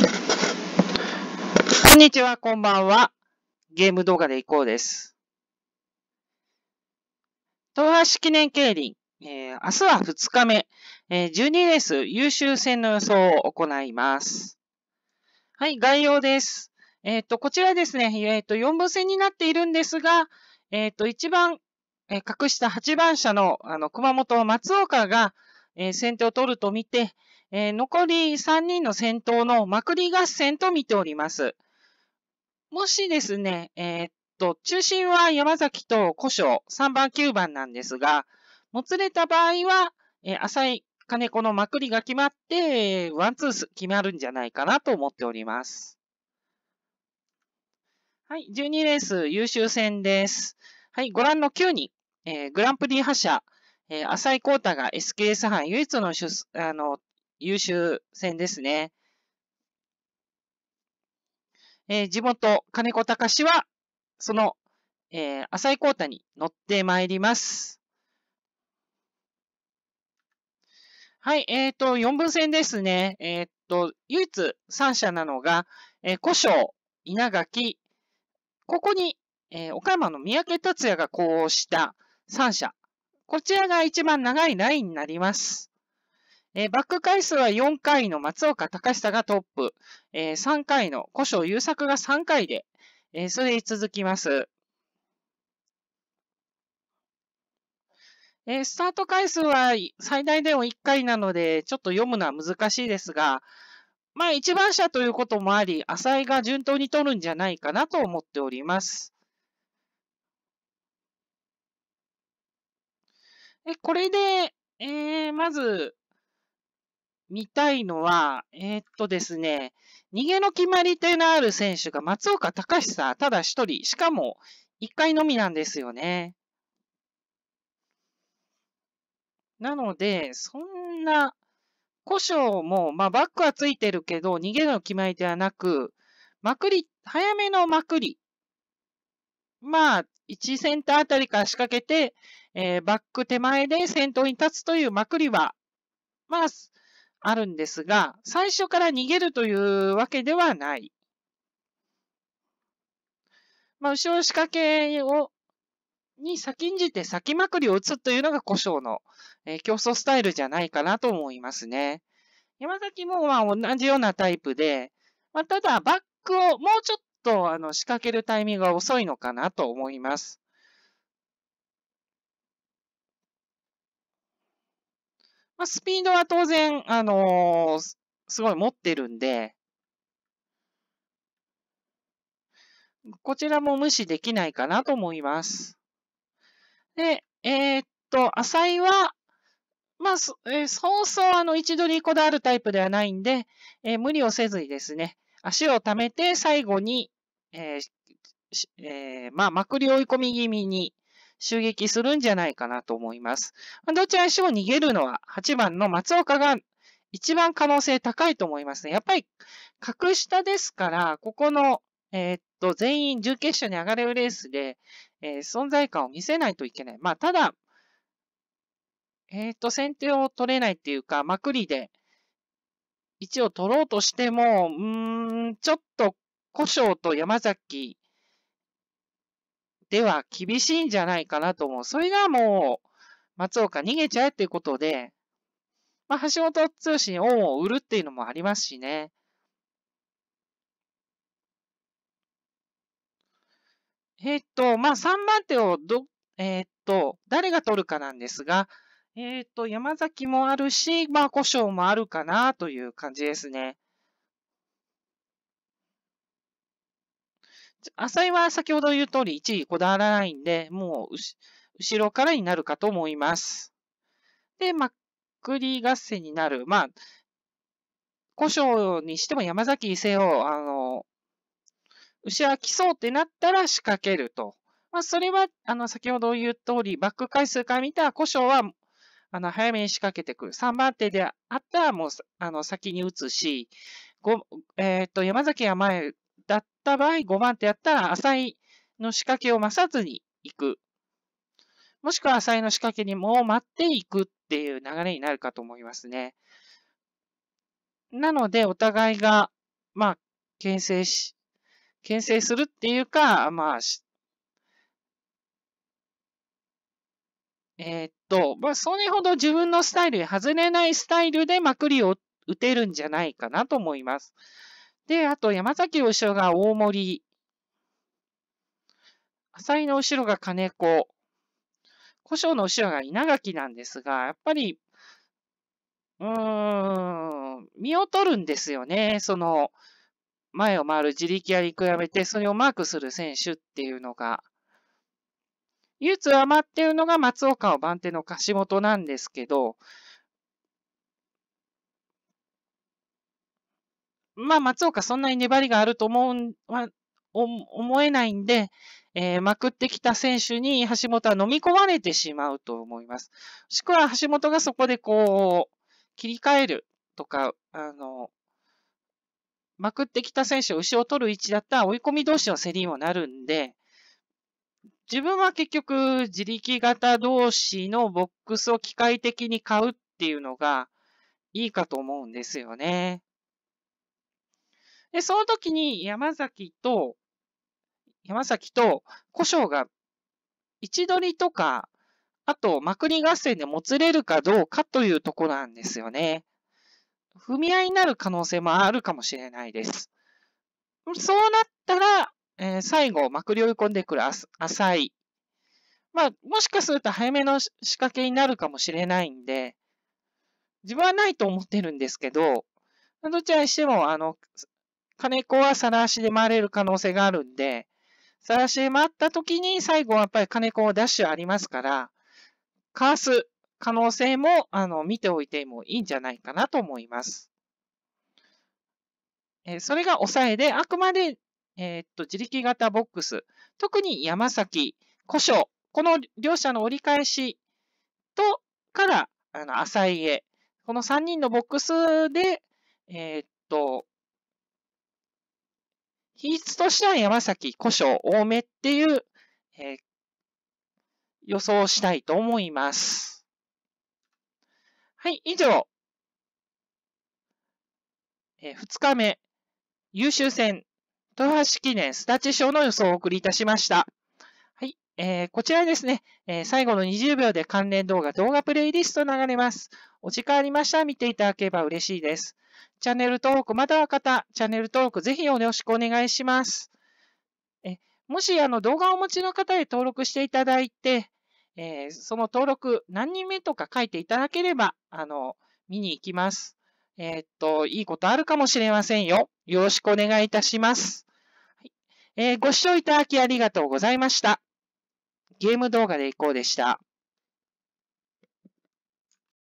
こんにちは、こんばんは。ゲーム動画で行こうです。東橋記念競輪、えー、明日は2日目、えー、12レース優秀戦の予想を行います。はい、概要です。えっ、ー、と、こちらですね、えっ、と、4分戦になっているんですが、えっ、と、一番、え格下8番車の、あの、熊本松岡が、え先手を取ると見て、え残り3人の先頭のまくり合戦と見ております。もしですね、えー、っと、中心は山崎と古生、3番、9番なんですが、もつれた場合は、えー、浅井金子のまくりが決まって、ワンツース決まるんじゃないかなと思っております。はい、12レース優秀戦です。はい、ご覧の9人、えー、グランプリ覇者、えー、浅井幸太が SKS 班唯一の出あの優秀戦ですね。えー、地元、金子隆は、その、えー、浅井幸太に乗ってまいります。はい、えっ、ー、と、4分戦ですね。えっ、ー、と、唯一3社なのが、えー、古生、稲垣、ここに、えー、岡山の三宅達也がこうした3社。こちらが一番長いラインになります。えー、バック回数は4回の松岡隆久がトップ、えー、3回の古生優作が3回で、えー、それに続きます。えー、スタート回数は最大でも1回なので、ちょっと読むのは難しいですが、まあ一番車ということもあり、浅井が順当に取るんじゃないかなと思っております。えこれで、えー、まず、見たいのは、えー、っとですね、逃げの決まり手のある選手が松岡隆久、ただ一人、しかも一回のみなんですよね。なので、そんな、故障も、まあ、バックはついてるけど、逃げの決まり手はなく、まくり、早めのまくり。まあ、1センターあたりから仕掛けて、えー、バック手前で先頭に立つというまくりは、まあ、あるんですが、最初から逃げるというわけではない。まあ、後ろ仕掛けを、に先んじて先まくりを打つというのが故障の、えー、競争スタイルじゃないかなと思いますね。山崎もまあ同じようなタイプで、まあ、ただバックをもうちょっとあの仕掛けるタイミングが遅いのかなと思います。まあ、スピードは当然、あのー、すごい持ってるんで、こちらも無視できないかなと思います。で、えー、っと、浅井は、まあ、えー、そうそうあの一度にこだわるタイプではないんで、えー、無理をせずにですね、足を溜めて最後に、えーえー、まあ、まくり追い込み気味に、襲撃するんじゃないかなと思います。どちらにしても逃げるのは8番の松岡が一番可能性高いと思いますね。やっぱり格下ですから、ここの、えー、っと、全員準決勝に上がれるレースで、えー、存在感を見せないといけない。まあ、ただ、えー、っと、先手を取れないっていうか、まくりで、1を取ろうとしても、うーん、ちょっと、古生と山崎では厳しいんじゃないかなと思う。それがもう、松岡逃げちゃえっていうことで、まあ、橋本通信恩を売るっていうのもありますしね。え、っと、まあ、3番手をど、えー、っと、誰が取るかなんですが、えー、っと、山崎もあるし、まあ、故障もあるかなという感じですね。浅井は先ほど言う通り1位こだわらないんで、もう後ろからになるかと思います。で、まっくり合戦になる。まあ、故障にしても山崎伊勢を、あの、牛は来そうってなったら仕掛けると。まあ、それは、あの、先ほど言う通り、バック回数から見た故障は、あの、早めに仕掛けてくる。3番手であったら、もう、あの、先に打つし、ごえっ、ー、と、山崎は前った場合、5番手やったら、浅いの仕掛けを待さずに行く。もしくは浅いの仕掛けにもう待っていくっていう流れになるかと思いますね。なので、お互いが、まあ、牽制し、牽制するっていうか、まあ、えー、っと、まあ、それほど自分のスタイル外れないスタイルでまくりを打てるんじゃないかなと思います。で、あと、山崎後ろが大森。浅井の後ろが金子。古生の後ろが稲垣なんですが、やっぱり、うーん、見劣るんですよね。その、前を回る自力やり比べて、それをマークする選手っていうのが。唯一余っているのが松岡を番手の樫本なんですけど、まあ、松岡そんなに粘りがあると思うは、思えないんで、えー、まくってきた選手に橋本は飲み込まれてしまうと思います。もしくは橋本がそこでこう、切り替えるとか、あの、まくってきた選手を後ろを取る位置だったら追い込み同士の競りにもなるんで、自分は結局自力型同士のボックスを機械的に買うっていうのがいいかと思うんですよね。で、その時に山崎と、山崎と古生が位置取りとか、あと、まくり合戦でもつれるかどうかというとこなんですよね。踏み合いになる可能性もあるかもしれないです。そうなったら、えー、最後、まくり追い込んでくる浅い。まあ、もしかすると早めの仕掛けになるかもしれないんで、自分はないと思ってるんですけど、どちらにしても、あの、金子は皿足で回れる可能性があるんで、皿足で回った時に最後はやっぱり金子ダッシュありますから、かわす可能性も、あの、見ておいてもいいんじゃないかなと思います。えそれが抑えで、あくまで、えー、っと、自力型ボックス、特に山崎、古書、この両者の折り返しと、から、あの、浅井へ、この3人のボックスで、えー、っと、比率としては山崎、古書多めっていう、えー、予想をしたいと思います。はい、以上。えー、2日目、優秀戦、豊橋記念スタチ賞の予想をお送りいたしました。はい、えー、こちらですね、えー、最後の20秒で関連動画、動画プレイリスト流れます。お時間ありましたら見ていただければ嬉しいです。チャンネル登録まだの方、チャンネル登録ぜひよろしくお願いします。えもしあの動画をお持ちの方で登録していただいて、えー、その登録何人目とか書いていただければ、あの、見に行きます。えー、っと、いいことあるかもしれませんよ。よろしくお願いいたします。はいえー、ご視聴いただきありがとうございました。ゲーム動画でいこうでした。